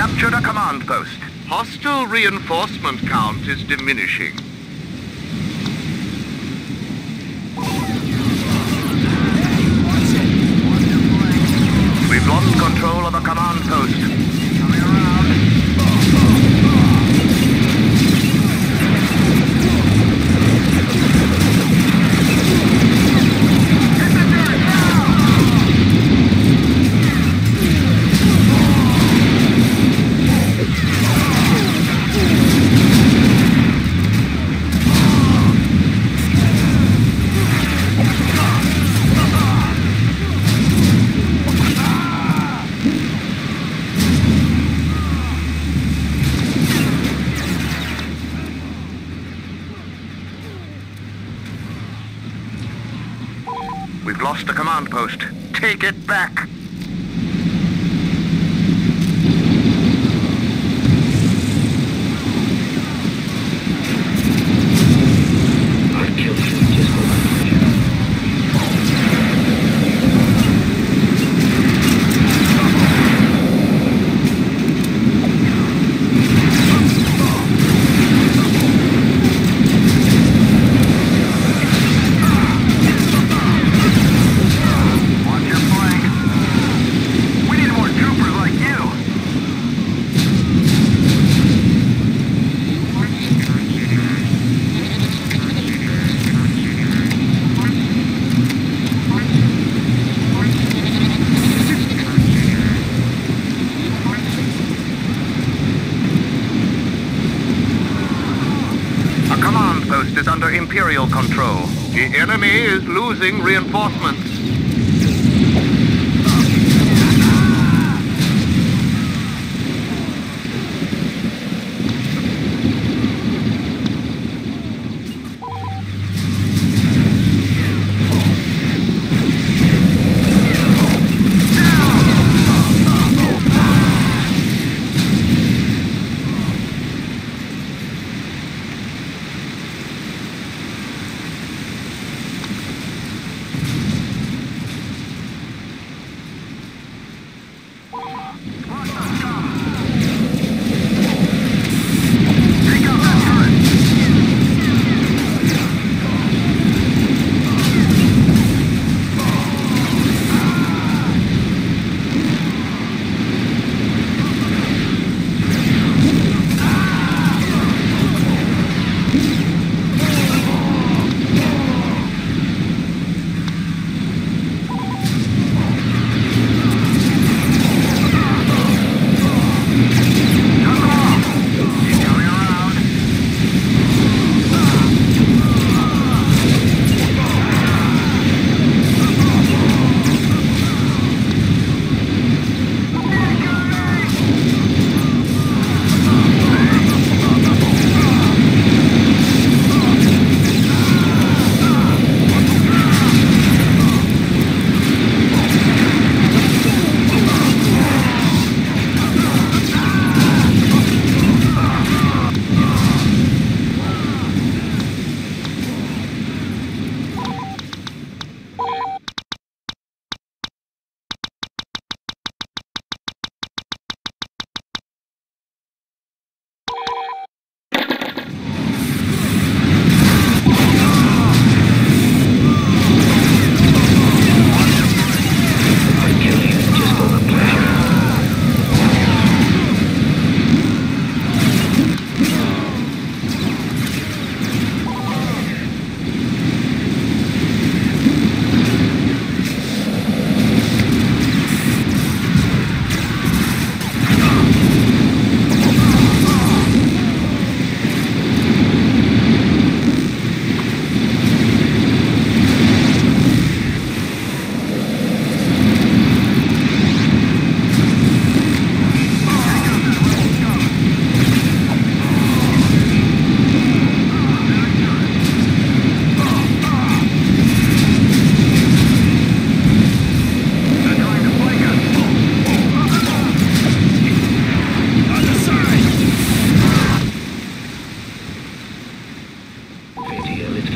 captured a command post. Hostile reinforcement count is diminishing. We've lost control of a command post. Lost the command post. Take it back. Control. The enemy is losing reinforcements.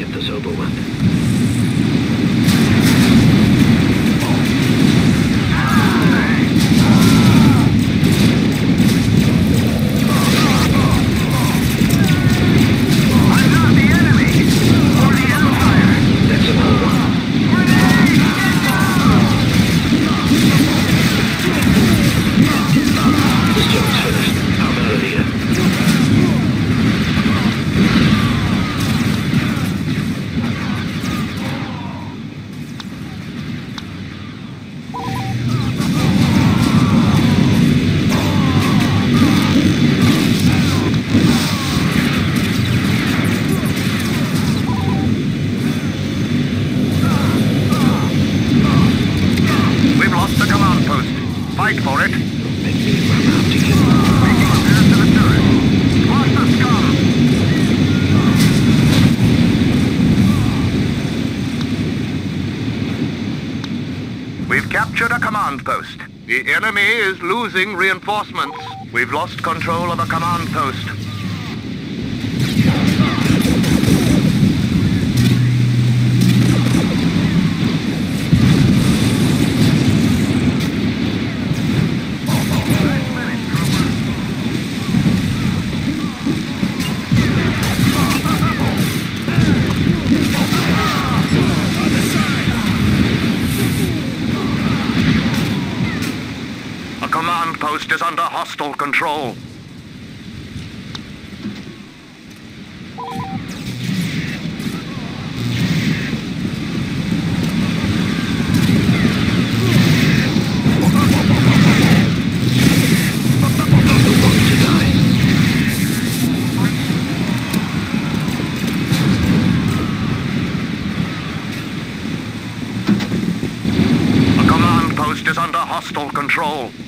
get this over with. We've captured a command post. The enemy is losing reinforcements. We've lost control of a command post. command post is under hostile control. hostile control.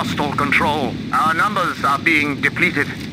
hostile control. Our numbers are being depleted.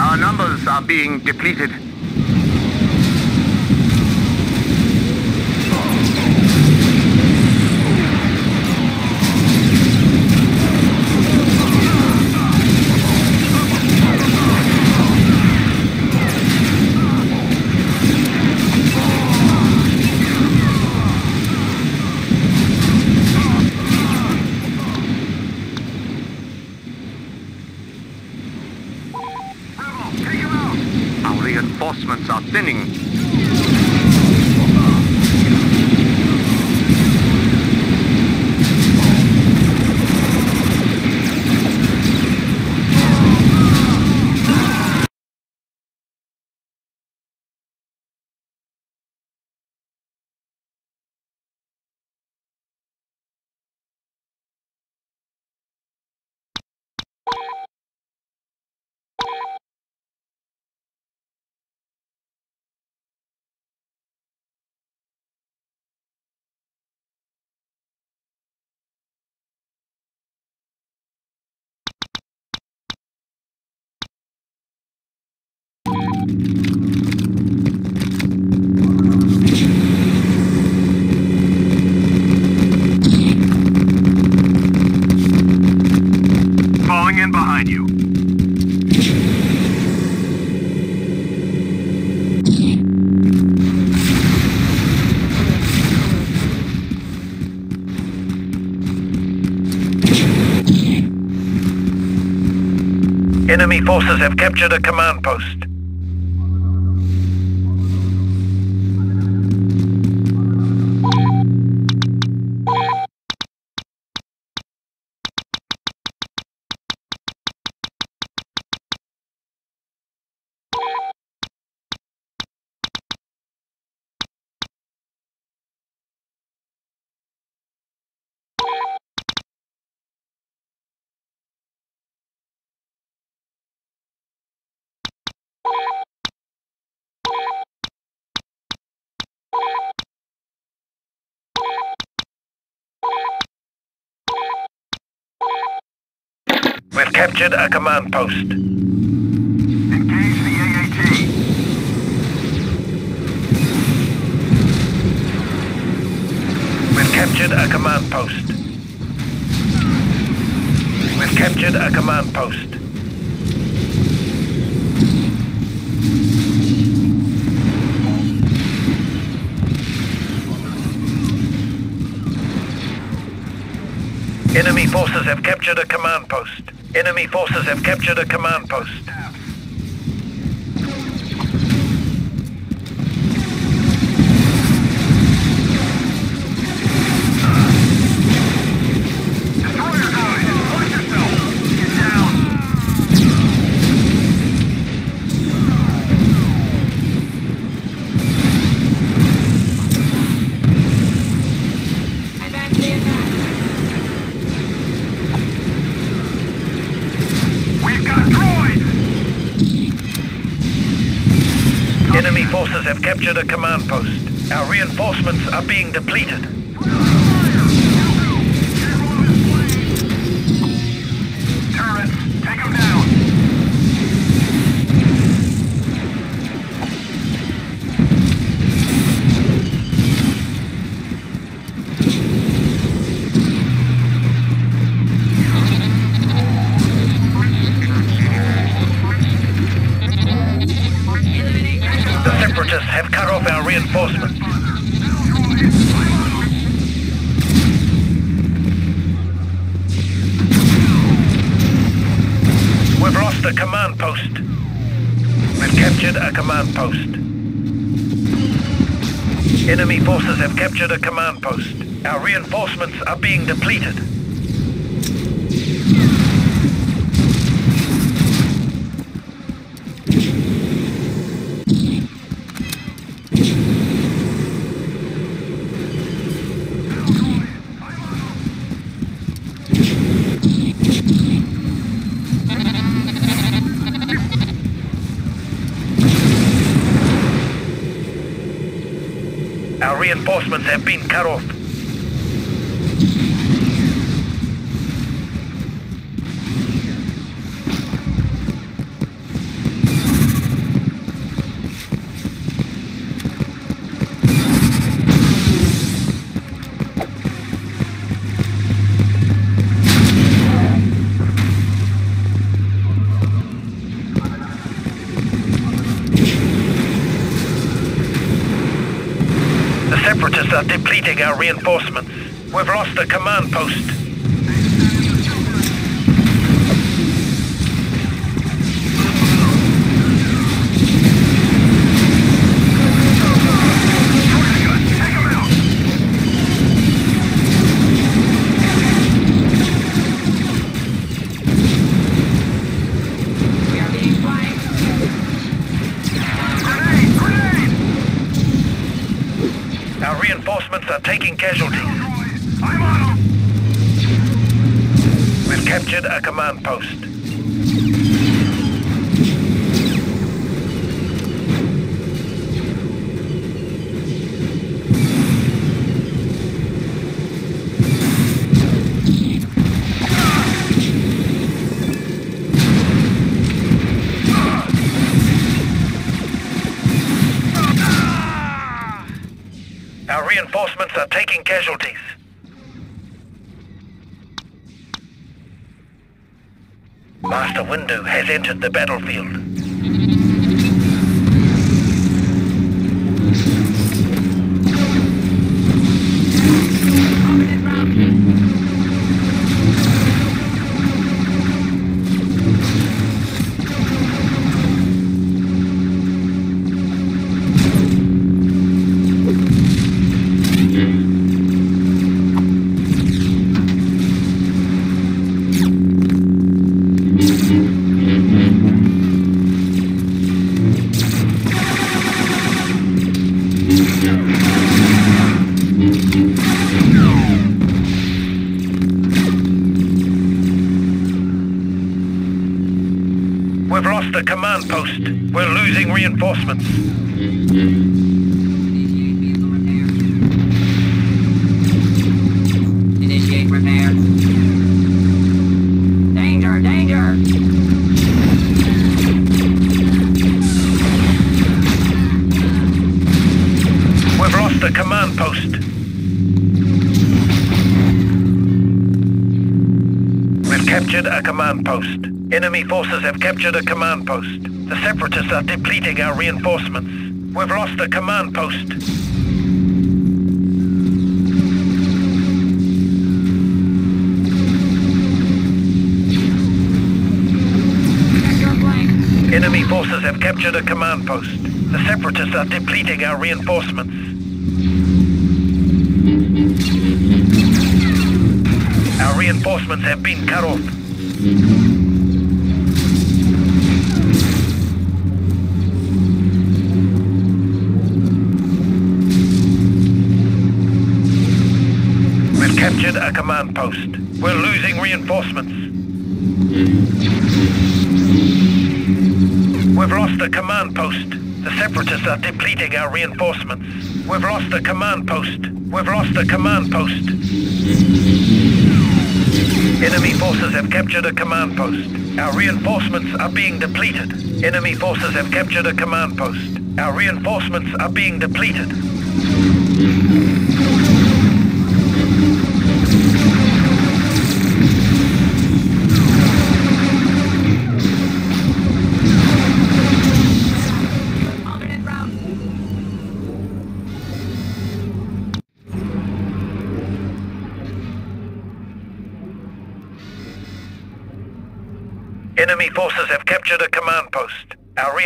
Our numbers are being depleted. Our reinforcements are thinning. Falling in behind you. Enemy forces have captured a command post. Captured a command post. Engage the AAT. We've captured a command post. We've captured a command post. Enemy forces have captured a command post. Enemy forces have captured a command post. Captured a command post. Our reinforcements are being depleted. Separatists have cut off our reinforcements. We've lost a command post. We've captured a command post. Enemy forces have captured a command post. Our reinforcements are being depleted. Our reinforcements have been cut off. Depleting our reinforcements. We've lost the command post. Grenade! Grenade! Our reinforcements are taking casualties. I'm on! We've captured a command post. Our reinforcements are taking casualties. Master Windu has entered the battlefield. We've lost the command post. We're losing reinforcements. Initiate repair. Danger, danger! We've lost the command post. We've captured a command post. Enemy forces have captured a command post. The Separatists are depleting our reinforcements. We've lost the command post. Enemy forces have captured a command post. The Separatists are depleting our reinforcements. Our reinforcements have been cut off. We've captured a command post. We're losing reinforcements. We've lost the command post. The Separatists are depleting our reinforcements. We've lost the command post. We've lost the command post. Enemy forces have captured a command post. Our reinforcements are being depleted. Enemy forces have captured a command post. Our reinforcements are being depleted.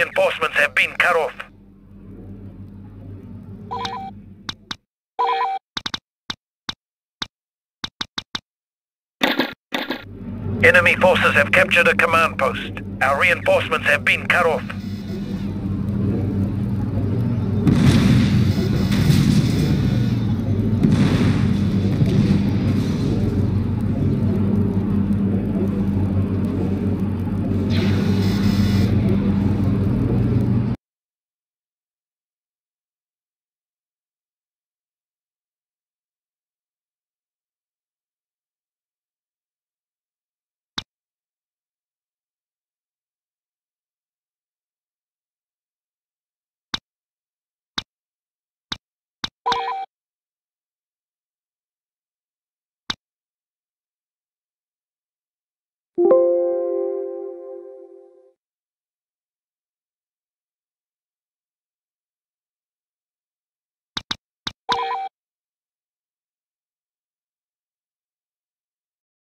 Reinforcements have been cut off. Enemy forces have captured a command post. Our reinforcements have been cut off. you